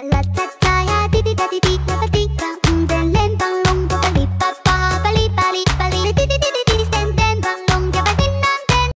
La ta ta ya di di da di di